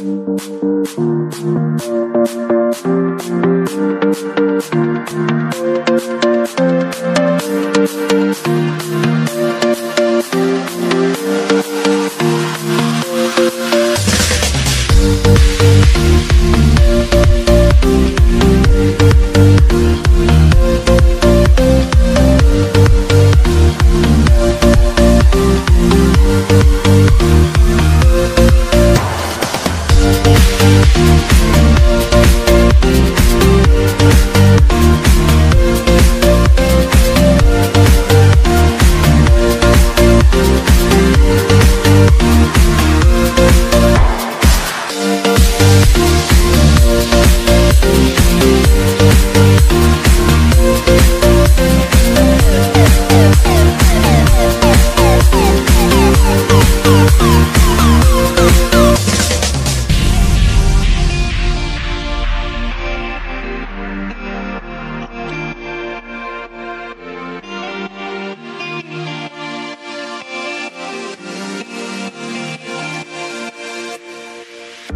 Thank you. Thank